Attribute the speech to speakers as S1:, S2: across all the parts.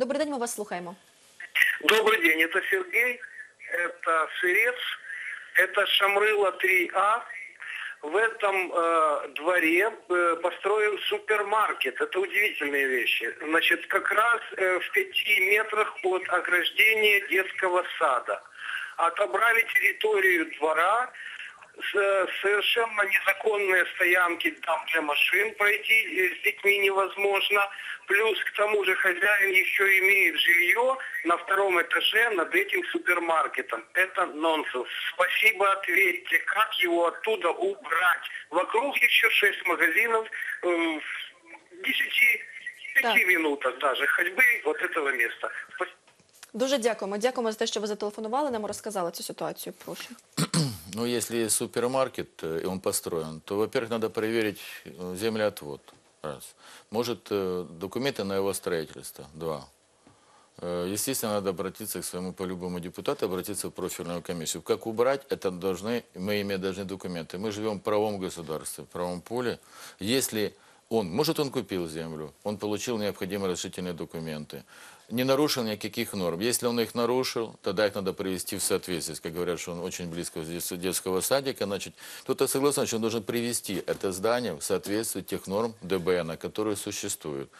S1: Добрий день, ми вас слухаємо.
S2: Добрый день, это Сергей, это Сырец, это Шамрыла 3А. В этом э, дворе э, построен супермаркет. Это удивительные вещи. Значит, как раз э, в пяти метрах от ограждения детского сада. Отобрали территорию двора, совершенно незаконные стоянки там для машин пройти э, с детьми невозможно. Плюс к тому же хозяин еще имеет жилье на втором этаже над этим супермаркетом. Это нонсенс. Спасибо, ответьте, как его оттуда убрать. Вокруг еще шесть магазинов э, в 10
S1: Так.
S2: минутах даже ходьбы вот этого места. Спасибо.
S1: Дуже дякуємо. Дякуємо за те, що ви зателефонували нам і розказали цю ситуацію. Прошу.
S3: Ну, если есть супермаркет, э, и он построен, то, во-первых, надо проверить э, землеотвод. Раз. Может, э, документы на его строительство. Два. Э, Естественно, надо обратиться к своему по-любому депутату, обратиться в профильную комиссию. Как убрать, это должны, мы иметь должны документы. Мы живем в правом государстве, в правом поле. Если он, может, он купил землю, он получил необходимые разрешительные документы, не нарушил никаких норм. Если он их нарушил, тогда их надо привести в соответствие. Как говорят, что он очень близко с детского садика, значит, кто-то согласен, что он должен привести это здание в соответствие тех норм ДБН, которые существуют.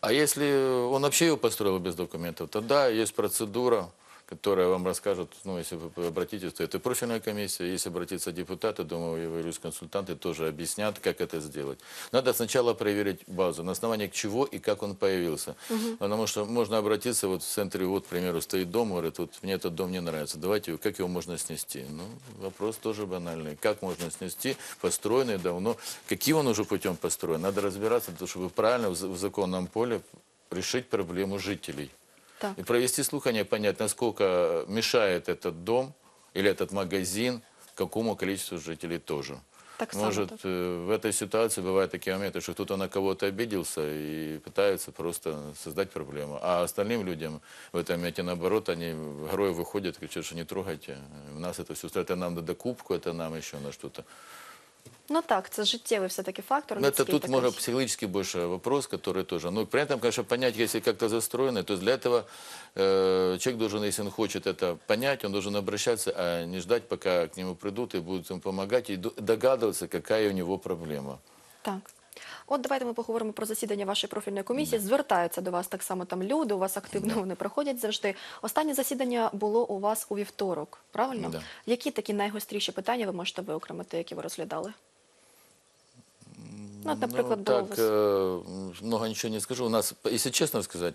S3: А если он вообще его построил без документов, тогда есть процедура, которая вам расскажет, ну, если вы обратитесь, то это профильная комиссия, если обратиться депутаты, думаю, его юрисконсультанты тоже объяснят, как это сделать. Надо сначала проверить базу, на основании чего и как он появился. Потому что можно обратиться, вот в центре, вот, к примеру, стоит дом, говорит, вот мне этот дом не нравится, давайте, как его можно снести? Ну, вопрос тоже банальный. Как можно снести построенный давно? Каким он уже путем построен? Надо разбираться, потому что вы правильно в законном поле решить проблему жителей.
S1: Так.
S3: И провести слухание, понять, насколько мешает этот дом или этот магазин какому количеству жителей тоже.
S1: Так само,
S3: Может,
S1: так.
S3: э, в этой ситуации бывают такие моменты, что кто-то на кого-то обиделся и пытается просто создать проблему. А остальным людям в этом моменте, наоборот, они герои выходят, кричат, что не трогайте. У нас это все устраивает, это нам на докупку, это нам еще на что-то.
S1: Ну так, це життєвий все-таки фактор.
S3: Но это
S1: людський
S3: тут
S1: такий.
S3: можно психологически больше вопрос, который тоже. Ну, при этом, конечно, понять, если как-то застроено, то есть для этого э, человек должен, если он хочет это понять, он должен обращаться, а не ждать, пока к нему придут и будут ему помогать, и ду- догадываться, какая у него проблема.
S1: Так. От давайте ми поговоримо про засідання вашої профільної комісії. Звертаються до вас так само там люди, у вас активно вони проходять завжди. Останнє засідання було у вас у вівторок, правильно?
S3: Да.
S1: Які такі найгостріші питання ви можете виокремити, які ви розглядали? Ну, от, наприклад,
S3: ну,
S1: у
S3: так,
S1: вас.
S3: э, много ничего не скажу. У нас, если честно сказать,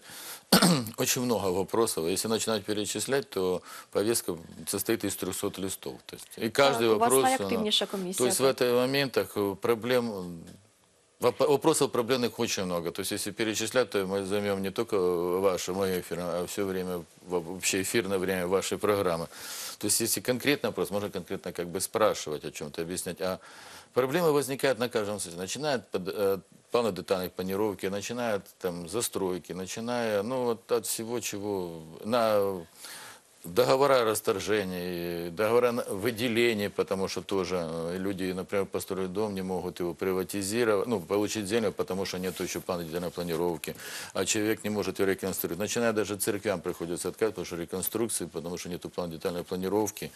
S3: очень много вопросов. Если начинать перечислять, то повестка состоит из 300 листов. То есть, и каждый
S1: у вас
S3: вопрос...
S1: найактивнейшая
S3: она-
S1: комиссия,
S3: То есть в
S1: так.
S3: этих моментах э, проблем... воп- Вопросов проблемных очень много. То есть, если перечислять, то мы займем не только ваше, мое эфир, а все время, во- вообще эфирное время вашей программы. То есть, если конкретно вопрос, можно конкретно как бы спрашивать о чем-то, объяснять. А проблемы возникают на каждом случае. Начиная от э, плана-детальной планировки, начиная от там, застройки, начиная ну, вот, от всего, чего... На договора о расторжении, договора выделения, потому что тоже э, люди, например, построить дом, не могут его приватизировать, ну, получить землю, потому что нет еще плана детальной планировки, а человек не может ее реконструировать. Начиная даже церквям приходится отказывать, потому что реконструкции, потому что нет плана детальной планировки.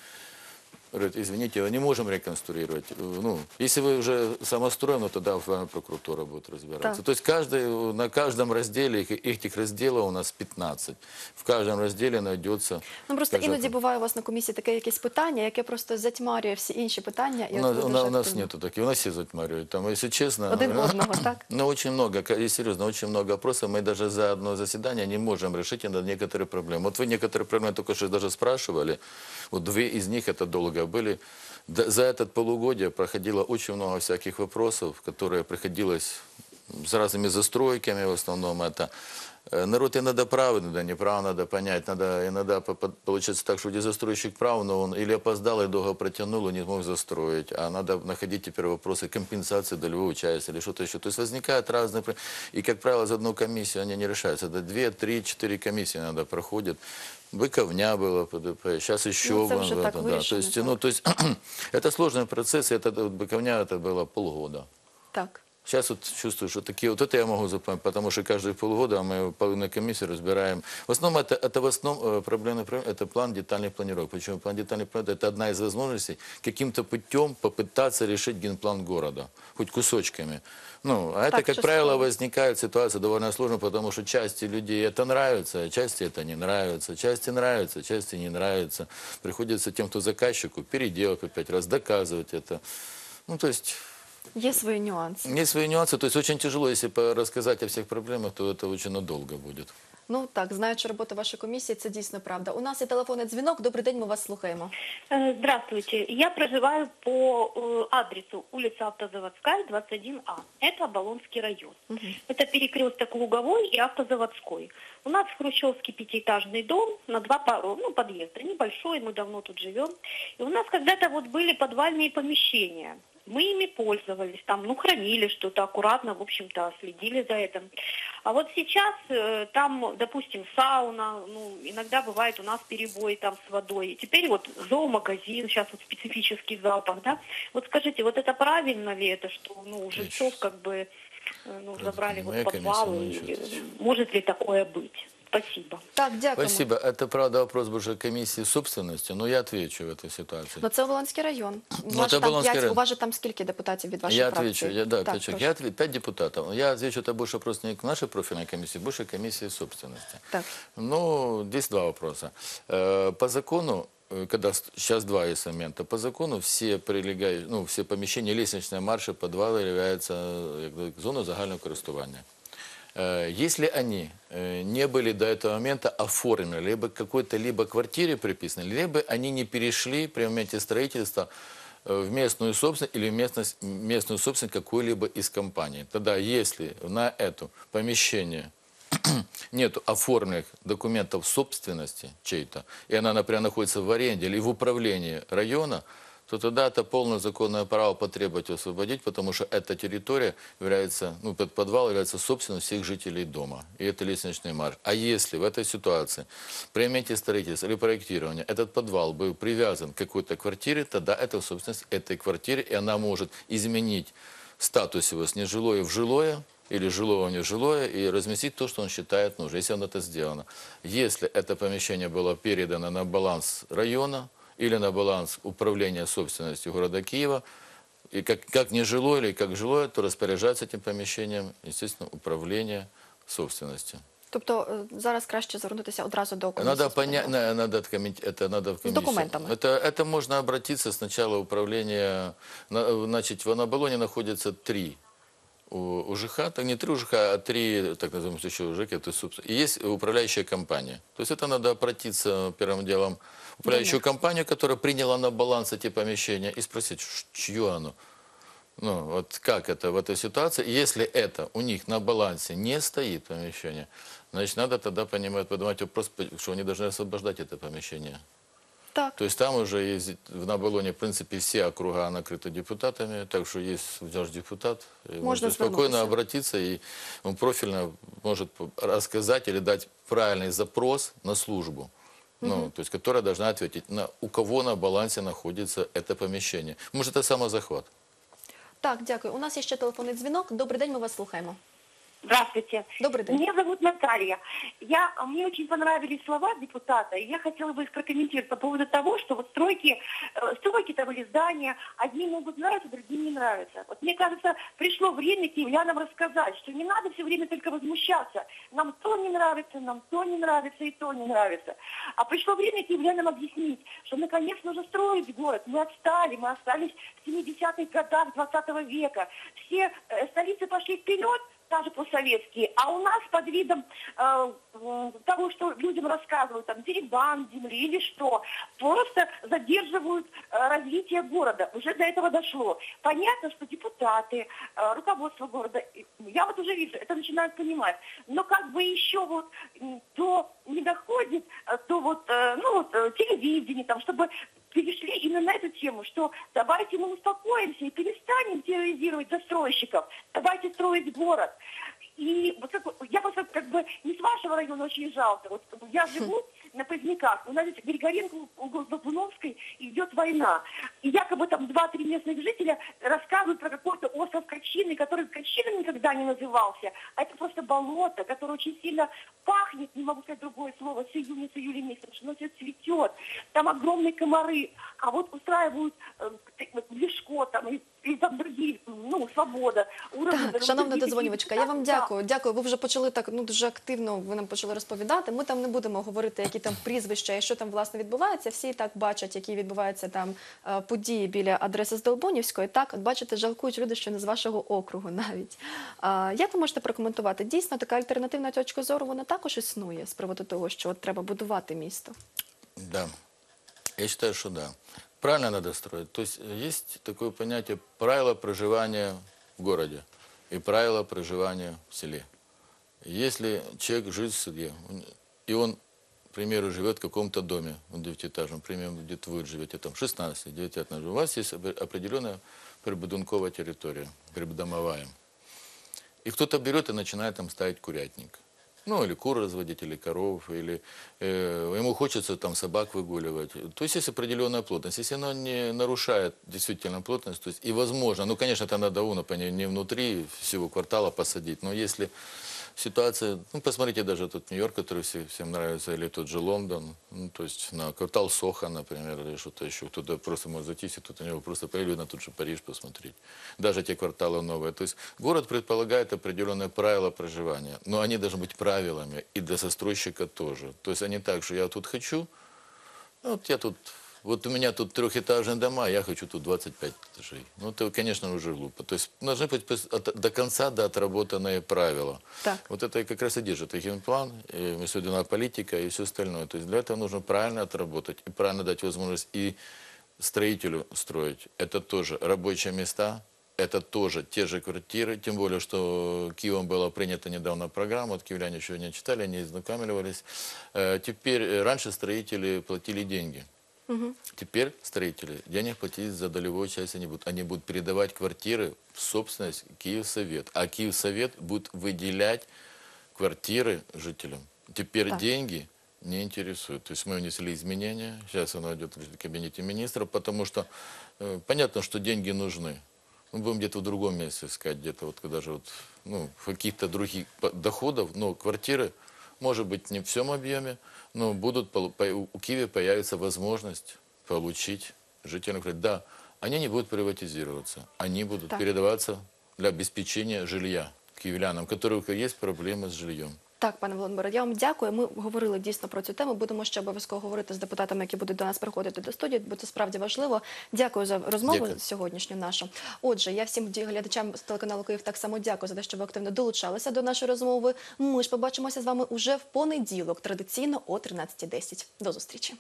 S3: Говорят, извините, мы не можем реконструировать. Э, Ну, если вы уже самостроен, ну, тогда вами прокуратура будет разбираться.
S1: Так.
S3: То есть каждый, на каждом разделе, их, этих разделов у нас 15. В каждом разделе найдется...
S1: Ну просто
S3: скажем,
S1: іноді буває у вас на комісії таке якесь питання, яке просто затьмарює всі інші питання. І
S3: У
S1: от
S3: нас,
S1: ви
S3: у
S1: дуже
S3: нас, у нас
S1: активно.
S3: нету таких, у нас все затмаривают. Там, если честно,
S1: Один одного, так?
S3: ну, очень много, ка- и серьезно, очень много опросов. Мы даже за одно заседание не можем решить иногда некоторые проблемы. Вот вы некоторые проблемы только что даже спрашивали. Вот две из них это долго были. Да- За этот полугодие проходило очень много всяких вопросов, которые приходилось с разными застройками в основном это. Э, Народ иногда прав, иногда неправ, надо понять. Надо иногда по- по- получается так, что где застройщик прав, но он или опоздал, и долго протянул, и не мог застроить. А надо находить теперь вопросы компенсации долевого участия или что-то еще. То есть возникают разные... И, как правило, за одну комиссию они не решаются. Это две, три, четыре комиссии иногда проходят. Выковня было, ПДП, сейчас еще
S1: Ну, это уже
S3: да,
S1: так
S3: да. То есть, ну, то есть это сложный процесс, это вот, Выковня это было полгода.
S1: Так.
S3: Сейчас вот чувствую, что такие, вот это я могу запомнить, потому что каждые полгода мы на комиссии разбираем. В основном это, это в основном э, проблемный проблем, это план детальной планировки. Почему план детальной планировки? Это одна из возможностей каким-то путем попытаться решить генплан города, хоть кусочками. Ну, а это,
S1: Так,
S3: как правило, возникает ситуация довольно сложная, потому что части людей это нравится, а части это не нравится, части нравится, части не нравится. Приходится тем, кто заказчику, переделать по пять раз, доказывать это. Ну, то есть
S1: Є свої нюанси.
S3: есть свои нюансы. То есть очень тяжело, если по- рассказать о всех проблемах, то это очень надолго будет.
S1: Ну так, знаючи роботу вашої комісії, це дійсно правда. У нас є телефонний дзвінок. Добрий день, ми вас слухаємо.
S4: Э, Здравствуйте. Я проживаю по э, адресу улица Автозаводская, 21А. Это Оболонский район. Это перекресток Луговой и Автозаводской. У нас хрущевский пятиэтажный дом на два пару, ну, подъезда. Небольшой, мы давно тут живем. И у нас когда-то вот были подвальные помещения. мы ими пользовались, там, ну, хранили что-то аккуратно, в общем-то, следили за этим. А вот сейчас э, там, допустим, сауна, ну, иногда бывает у нас перебои там с водой. Теперь вот зоомагазин, сейчас вот специфический запах, да. Вот скажите, вот это правильно ли это, что, ну, у жильцов как бы, э, ну, забрали вот
S3: ничего.
S4: Э, Может ли такое быть? Спасибо.
S1: Так, дякуємо.
S3: Спасибо. Это, правда, вопрос больше комиссии собственности, но я отвечу в этой ситуации.
S1: Ну це Волонський район. У
S3: Ну,
S1: вас
S3: це
S1: же там
S3: Волинський
S1: п'ять-
S3: район.
S1: у вас же там скільки депутатів від вашої
S3: Я
S1: фракції?
S3: отвечу, я, да,
S1: так,
S3: Ткачук,
S1: прошу.
S3: я отвечу, пять депутатов. Я отвечу, это больше вопрос не к нашей профильной комиссии, больше комиссии собственности.
S1: Так.
S3: Ну, здесь два вопроса. Э, По закону, э, когда сейчас два есть момента, по закону все прилегающие, ну, все помещения, лестничные марши, подвалы являются э, як би, зоною загального користування. Э, Если они э, не были до этого момента оформлены, либо какой-то либо квартире приписаны, либо они не перешли при моменте строительства э, в местную собственность или в местность, местную собственность какой-либо из компаний. Тогда, если на это помещение нет оформленных документов собственности чей-то, и она, например, находится в аренде или в управлении района, то тогда это полное законное право потребовать освободить, потому что эта территория является, ну, под подвал является собственностью всех жителей дома. И это лестничный марш. А если в этой ситуации при моменте строительства или проектирования этот подвал был привязан к какой-то квартире, тогда это собственность этой квартиры, и она может изменить статус его с нежилое в жилое, или жилого в нежилое, и разместить то, что он считает нужным, если он это сделано. Если это помещение было передано на баланс района или на баланс управления собственностью города Киева, и как, как нежилое или как жилое, то распоряжаться этим помещением, естественно, управление собственностью.
S1: Тобто е, зараз краще звернутися одразу до комісії.
S3: Надо
S1: з питань
S3: понять, на- надо откоммен- это надо в комиссию.
S1: документами.
S3: Это, это можно обратиться сначала в управление, на- значит, в Анаболоне находится три у, у ЖК, так не три УЖК, а три, так называемых еще УЖК, то есть, собственно, и есть управляющая компания. То есть это надо обратиться первым делом в управляющую компанию, которая приняла на баланс эти помещения, и спросить, чье оно. Ну, вот как это в этой ситуации? Если это у них на балансе не стоит помещение, значит, надо тогда понимать, поднимать вопрос, что они должны освобождать это помещение.
S1: Так.
S3: То есть там уже есть, в Наболоне, в принципе, все округа накрыты депутатами, так что есть наш депутат,
S1: Можно
S3: можете спокойно обратиться, и он профильно может рассказать или дать правильный запрос на службу Ну, то есть, которая должна ответить, на, у кого на балансе находится это помещение. Может, это самозахват.
S1: Так, дякую. У нас є ще телефонний дзвінок. Добрий день, ми вас слухаємо.
S4: Здравствуйте.
S1: Добрый день.
S4: Меня зовут Наталья. Я, мне очень понравились слова депутата, и я хотела бы их прокомментировать по поводу того, что вот стройки, э, стройки там или здания, одни могут нравиться, другим не нравятся. Вот мне кажется, пришло время киевлянам рассказать, что не надо все время только возмущаться. Нам то не нравится, нам то не нравится и то не нравится. А пришло время киевлянам объяснить, что наконец нужно строить город. Мы отстали, мы остались в 70-х годах 20 века. Все э, столицы пошли вперед, даже постсоветские, а у нас под видом э, того, что людям рассказывают, там, деребан земли или что, просто задерживают э, развитие города. Уже до этого дошло. Понятно, что депутаты, э, руководство города, я вот уже вижу, это начинают понимать, но как бы еще вот до не доходит, э, то вот, э, ну вот, э, телевидение, там, чтобы перешли именно на эту тему, что давайте мы успокоимся и перестанем терроризировать застройщиков, строить город. И вот бы- я просто как бы не с вашего района очень жалко. Вот я живу на Поздняках, у нас здесь Григоренко, угол Бабуновской идет война. И якобы там два-три местных жителя рассказывают про какой-то остров Качины, который Качиной никогда не назывался, а это просто болото, которое очень сильно пахнет, не могу сказать другое слово, с июня, с июля месяца, потому что оно все цветет. Там огромные комары, а вот устраивают э, Лешко там и, и там другие, ну, Свобода. Уровень,
S1: Так, шановна дозвонювачка, я вам дякую. Дякую. Ви вже почали так ну дуже активно. Ви нам почали розповідати. Ми там не будемо говорити, які там прізвища і що там власне відбувається. Всі і так бачать, які відбуваються там е, події біля адреси Здолбунівської. Так, от бачите, жалкують люди, що не з вашого округу навіть. А, як ви можете прокоментувати? Дійсно, така альтернативна точка зору вона також існує з приводу того, що от треба будувати місто.
S3: Да. Я считаю, что да. Правильно надо строить. То есть э, есть такое понятие правила проживания в городе и правила проживания в селе. Если человек живет в селе, он- и он, к примеру, живет в каком-то доме, в девятиэтажном, к примеру, где-то вы живете, там 16, 9 у вас есть опре- определенная прибудунковая территория, прибудомовая. И кто-то берет и начинает там ставить курятник. Ну, или кур разводить, или коров, или э, ему хочется там собак выгуливать. То есть есть определенная плотность. Если она не нарушает действительно плотность, то есть и возможно, ну, конечно, это надо поня- не внутри всего квартала посадить, но если ситуация, ну, посмотрите даже тот Нью-Йорк, который все- всем нравится, или тот же Лондон, ну, то есть на квартал Соха, например, или что-то еще, туда просто может зайти, если тут у него просто поехали на тот же Париж посмотреть. Даже те кварталы новые. То есть город предполагает определенные правила проживания, но они должны быть правилами и для застройщика тоже. То есть они так, что я тут хочу, ну, вот я тут, вот у меня тут трехэтажные дома, я хочу тут 25 этажей. Ну, это, конечно, уже глупо. То есть должны быть до конца до отработанные правила.
S1: Так.
S3: Вот это как раз и держит и генплан, и государственная политика, и все остальное. То есть для этого нужно правильно отработать и правильно дать возможность и строителю строить. Это тоже рабочие места, это тоже те же квартиры, тем более, что Киевом была принята недавно программа, вот киевляне еще не читали, не знакомились. Э, Теперь, э, раньше строители платили деньги. Теперь строители денег платить за долевую часть они будут. Они будут передавать квартиры в собственность Киевсовет. А Киевсовет будет выделять квартиры жителям. Теперь
S1: Так.
S3: деньги не интересуют. То есть мы внесли изменения. Сейчас оно идет в кабинете министров, потому что э, понятно, что деньги нужны. Мы будем где-то в другом месте искать, где-то вот когда же вот, ну, каких-то других доходов, но квартиры, может быть, не в всем объеме, но будут, у Киева появится возможность получить жителям. квартир. Да, они не будут приватизироваться, они будут
S1: Так.
S3: передаваться для обеспечения жилья киевлянам, у которых есть проблемы с жильем.
S1: Так, пане Володимире, я вам дякую. Ми говорили дійсно про цю тему. Будемо ще обов'язково говорити з депутатами, які будуть до нас приходити до студії, бо це справді важливо. Дякую за розмову
S3: Дякую.
S1: сьогоднішню нашу. Отже, я всім глядачам з телеканалу Київ так само дякую за те, що ви активно долучалися до нашої розмови. Ми ж побачимося з вами уже в понеділок, традиційно о 13.10. До зустрічі.